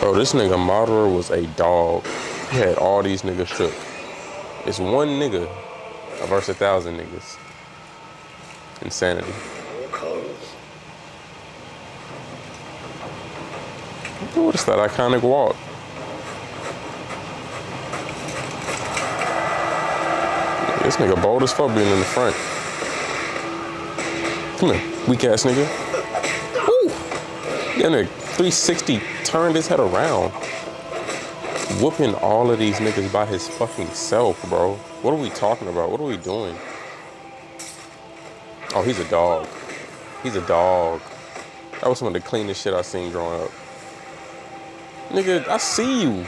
Bro, this nigga Madara was a dog. He had all these niggas shook. It's one nigga versus a thousand niggas. Insanity. What is that iconic walk? This nigga bold as fuck being in the front. Come here, weak ass nigga. Nigga 360 turned his head around. Whooping all of these niggas by his fucking self, bro. What are we talking about? What are we doing? Oh, he's a dog. He's a dog. That was some of the cleanest shit I seen growing up. Nigga, I see you.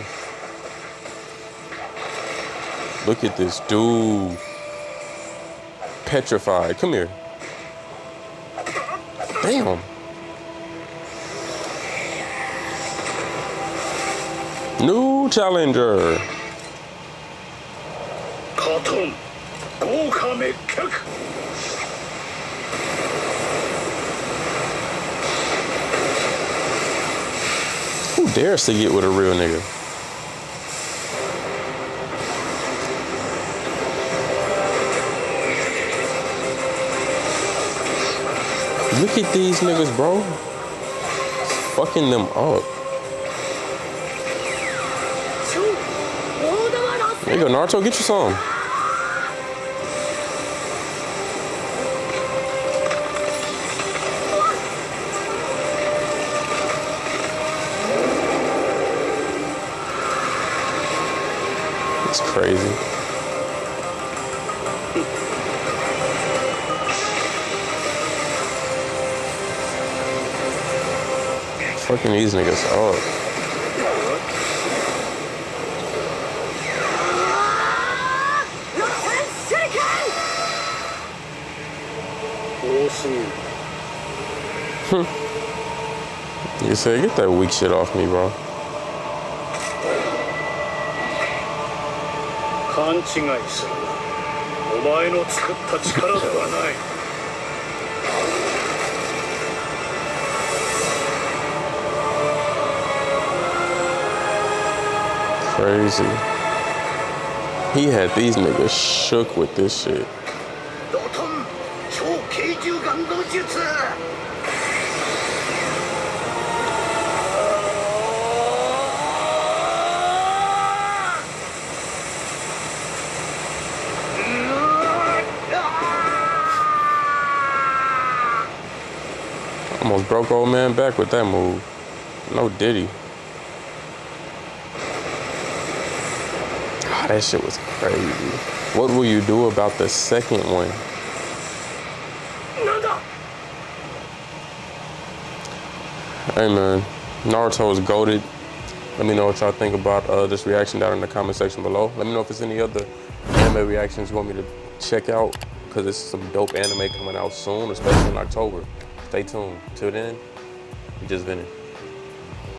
Look at this dude. Petrified. Come here. Damn. New challenger. Who dares to get with a real nigga? Look at these niggas, bro. Fucking them up. There you go, Naruto. Get you some. It's crazy. Fucking these niggas up. you say, get that weak shit off me, bro. Crazy. He had these niggas shook with this shit. Almost broke old man back with that move. No Diddy. God, ah, that shit was crazy. What will you do about the second one? Hey man, Naruto is goaded. Let me know what y'all think about uh, this reaction down in the comment section below. Let me know if there's any other anime reactions you want me to check out because there's some dope anime coming out soon, especially in October. Stay tuned. Till then, we just been